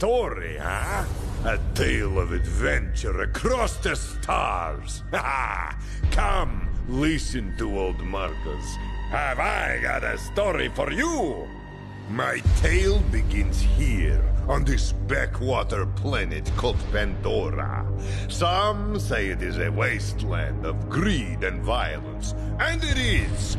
story, huh? A tale of adventure across the stars. Come, listen to old Marcus. Have I got a story for you? My tale begins here, on this backwater planet called Pandora. Some say it is a wasteland of greed and violence, and it is.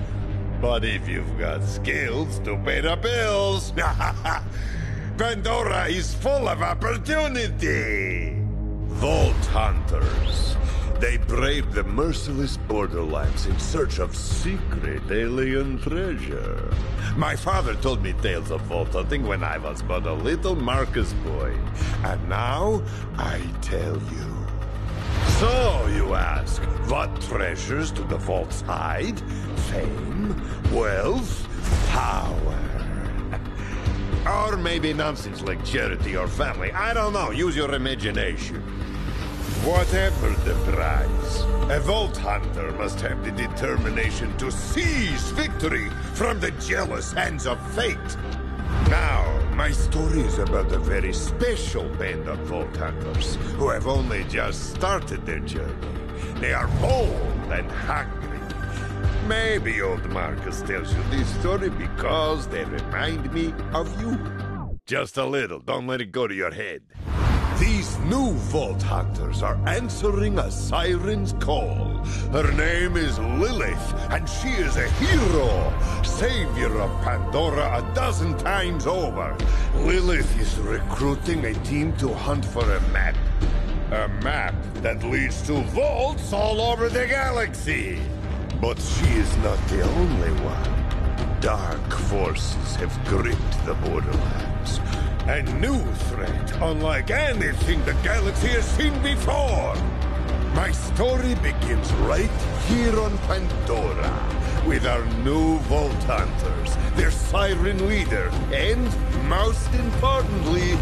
But if you've got skills to pay the bills, Pandora is full of opportunity. Vault Hunters. They brave the merciless borderlands in search of secret alien treasure. My father told me tales of vault hunting when I was but a little Marcus boy. And now I tell you. So, you ask, what treasures do the vaults hide? Fame, wealth, power. Or maybe nonsense like charity or family. I don't know. Use your imagination. Whatever the prize, a Vault Hunter must have the determination to seize victory from the jealous hands of fate. Now, my story is about a very special band of Vault Hunters who have only just started their journey. They are bold and hungry. Maybe old Marcus tells you this story because they remind me of you. Just a little, don't let it go to your head. These new Vault Hunters are answering a siren's call. Her name is Lilith, and she is a hero, savior of Pandora a dozen times over. Lilith is recruiting a team to hunt for a map. A map that leads to vaults all over the galaxy. But she is not the only one. Dark forces have gripped the borderlands. A new threat, unlike anything the galaxy has seen before. My story begins right here on Pandora with our new Vault Hunters, their siren leader, and, most importantly,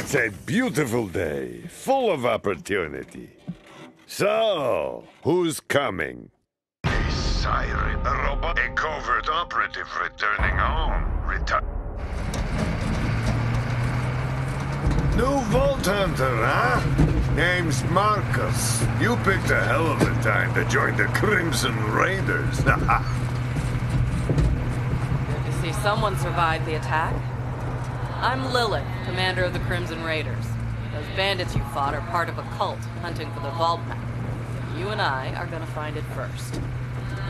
It's a beautiful day, full of opportunity. So, who's coming? A siren, a robot, a covert operative returning home. Return. New Vault Hunter, huh? Name's Marcus. You picked a hell of a time to join the Crimson Raiders. Good to see someone survived the attack. I'm Lilith, commander of the Crimson Raiders. Those bandits you fought are part of a cult hunting for the vault map. You and I are gonna find it first.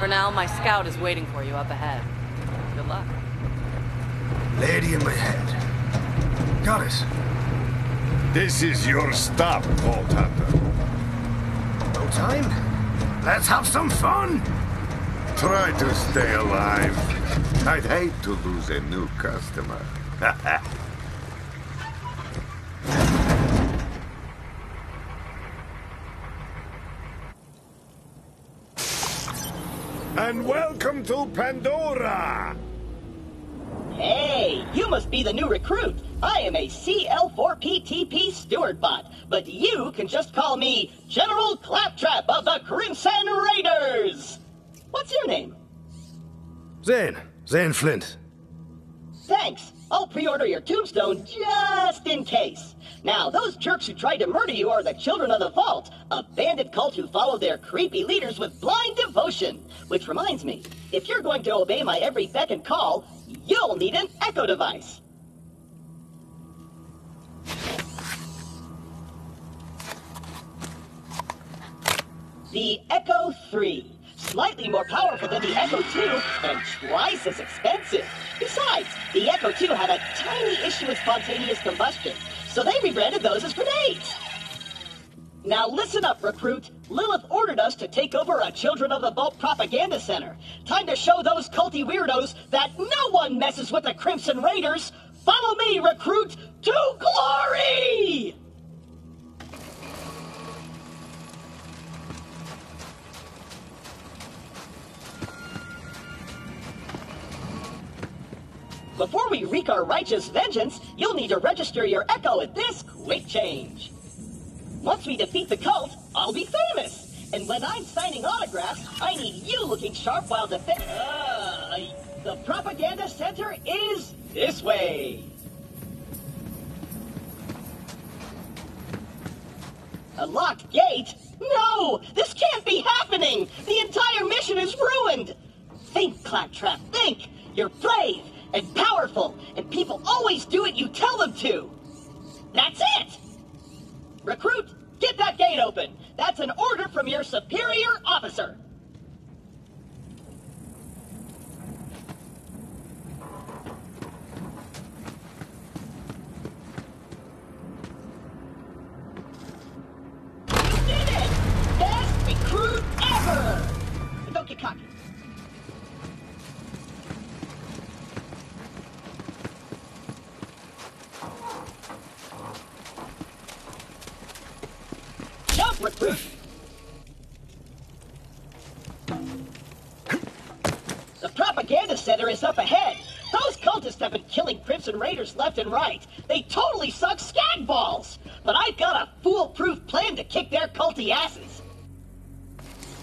For now, my scout is waiting for you up ahead. Good luck. Lady in my head. Got it. this is your stop, Vault Hunter. No time? Let's have some fun! Try to stay alive. I'd hate to lose a new customer. and welcome to Pandora! Hey, you must be the new recruit. I am a CL4PTP steward bot, but you can just call me General Claptrap of the Crimson Raiders. What's your name? Zane. Zane Flint. Thanks. I'll pre-order your tombstone just in case. Now, those jerks who tried to murder you are the Children of the Vault, a bandit cult who follow their creepy leaders with blind devotion. Which reminds me, if you're going to obey my every beck and call, you'll need an echo device. The Echo 3. Slightly more powerful than the Echo 2 and twice as expensive. Besides, the Echo 2 had a tiny issue with spontaneous combustion, so they rebranded those as grenades. Now listen up, recruit. Lilith ordered us to take over a Children of the Vault propaganda center. Time to show those culty weirdos that no one messes with the Crimson Raiders. Follow me, recruit, to glory! Before we wreak our righteous vengeance, you'll need to register your Echo at this quick change. Once we defeat the cult, I'll be famous. And when I'm signing autographs, I need you looking sharp while defending. Uh, the propaganda center is this way. A locked gate? No! This can't be happening! The entire mission is ruined! Think, Claptrap, think! You're brave and powerful, and people always do it you tell them to! That's it! Recruit, get that gate open! That's an order from your superior officer! The propaganda center is up ahead. Those cultists have been killing Crimson Raiders left and right. They totally suck skag balls. But I've got a foolproof plan to kick their culty asses.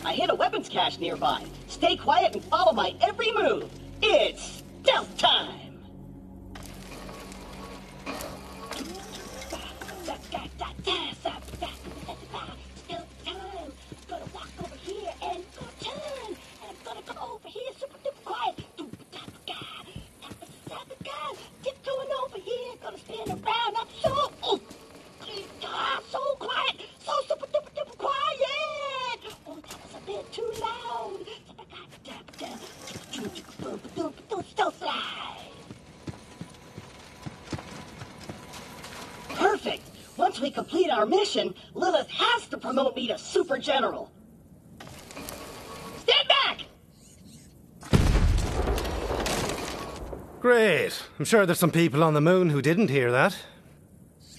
I hit a weapons cache nearby. Stay quiet and follow my every move. It's stealth time. Once we complete our mission, Lilith has to promote me to Super General. Stand back! Great. I'm sure there's some people on the moon who didn't hear that.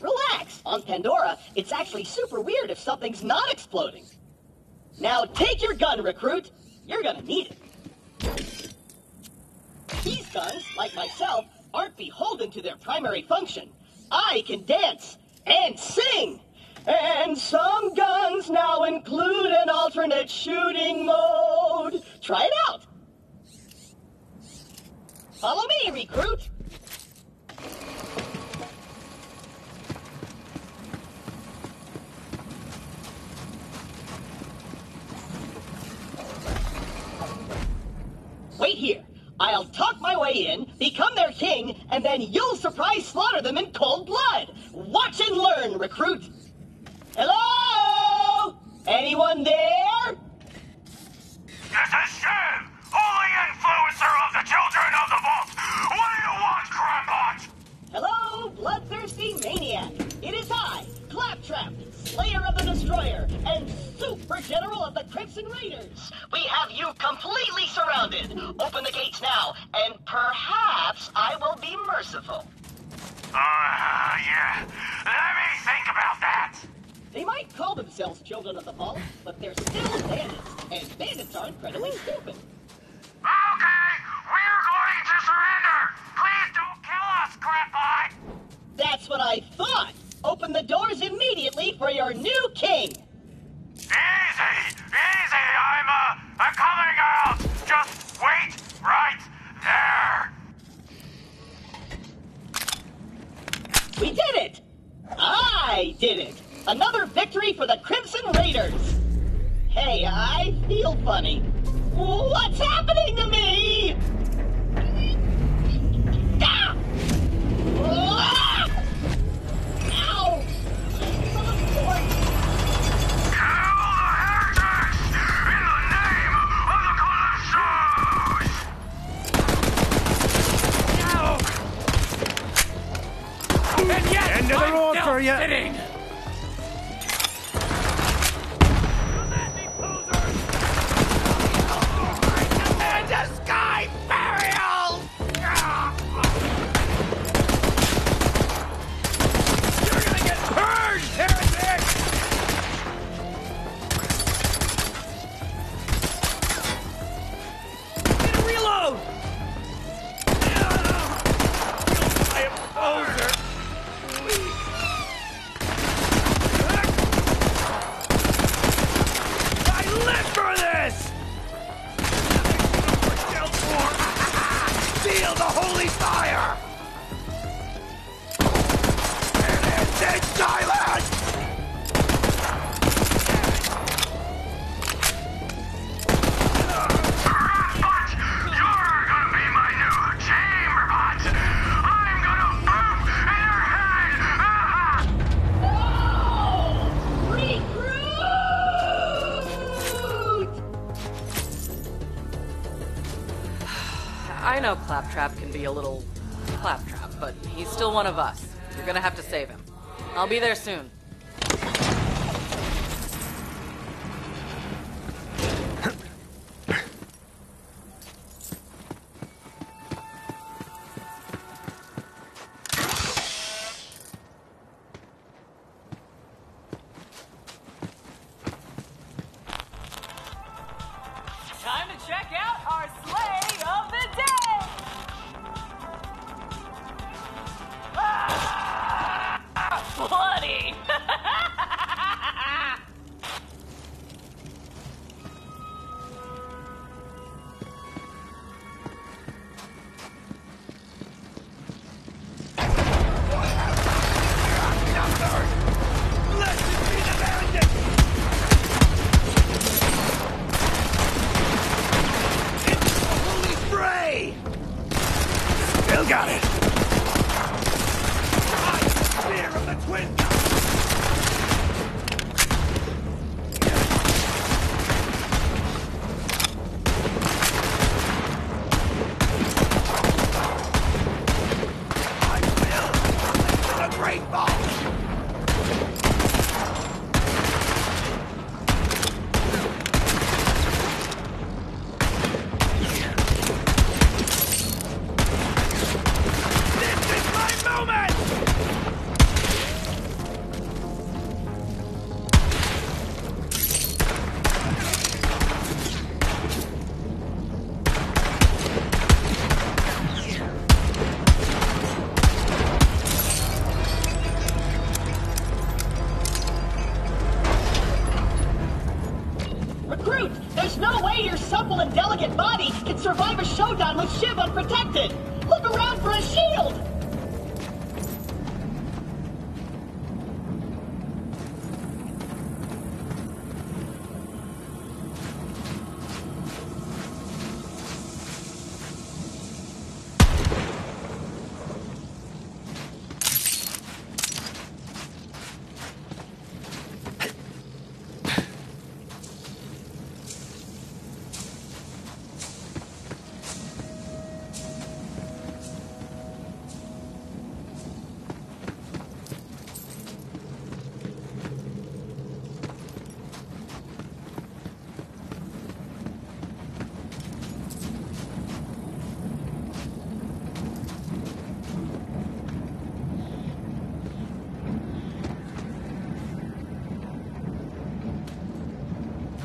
Relax. On Pandora, it's actually super weird if something's not exploding. Now take your gun, recruit. You're gonna need it. These guns, like myself, aren't beholden to their primary function. I can dance and sing. And some guns now include an alternate shooting mode. Try it out. Follow me, recruit. Wait here. I'll talk my way in, become their king, and then you'll surprise slaughter them in cold blood. Watch and learn, recruit. Hello? Anyone there? That. They might call themselves Children of the Vault, but they're still bandits, and bandits are incredibly stupid. Okay, we're going to surrender. Please don't kill us, Crampot. That's what I thought. Open the doors immediately for your new king. Easy, easy. I'm, uh, I'm coming out. Just wait right there. We did it! I did it! Another victory for the Crimson Raiders! Hey, Feel funny. Claptrap can be a little claptrap, but he's still one of us. You're gonna have to save him. I'll be there soon.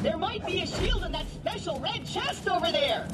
There might be a shield in that special red chest over there!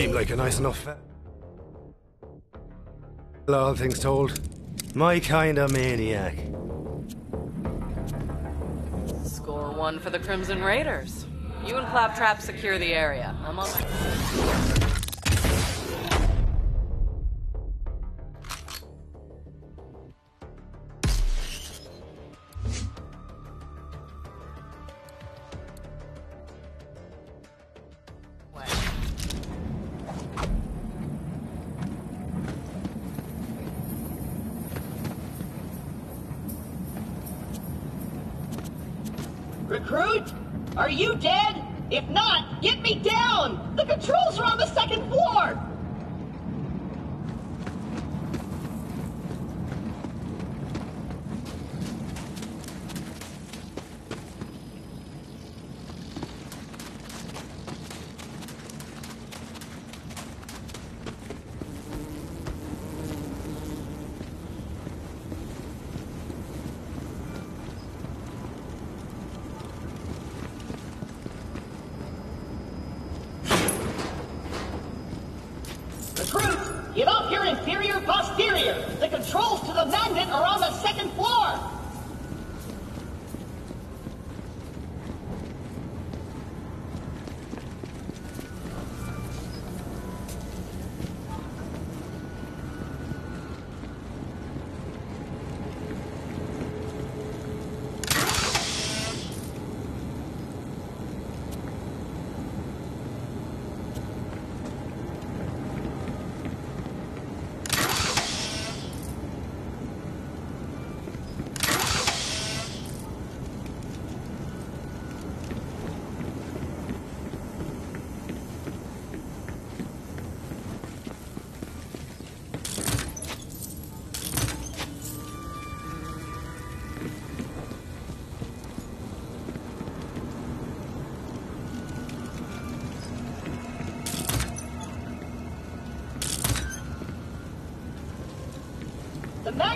Seemed like a nice enough all things told, my kind of maniac. Score one for the Crimson Raiders. You and Claptrap secure the area. I'm on. Recruit? Are you dead? If not, get me down! The controls are on the second floor! Recruit, get inferior posterior! The controls to the magnet are on the second floor!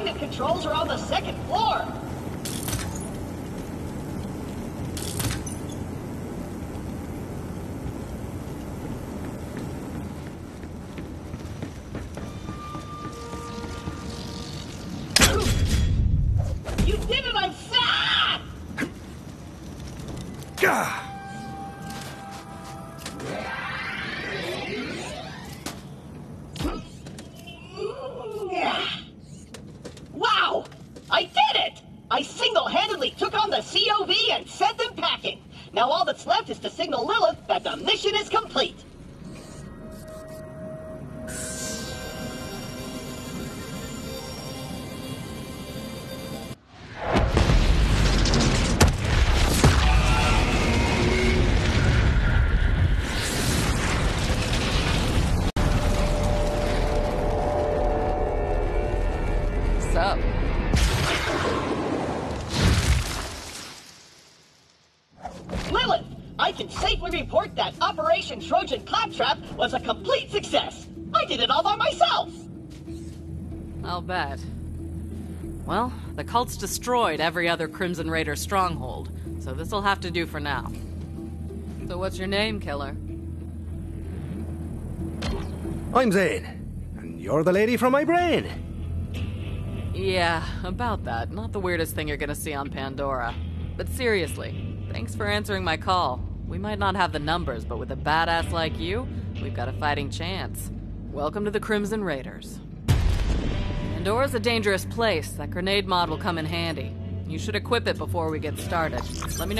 Magnet controls are on the second floor. The COV and sent them packing. Now all that's left is to signal Lilith that the mission is complete. Safely report that Operation Trojan Claptrap was a complete success. I did it all by myself. I'll bet. Well, the cult's destroyed every other Crimson Raider stronghold, so this'll have to do for now. So what's your name, killer? I'm Zane, and you're the lady from my brain. Yeah, about that. Not the weirdest thing you're gonna see on Pandora. But seriously, thanks for answering my call. We might not have the numbers, but with a badass like you, we've got a fighting chance. Welcome to the Crimson Raiders. Pandora's a dangerous place. That grenade mod will come in handy. You should equip it before we get started. Let me know.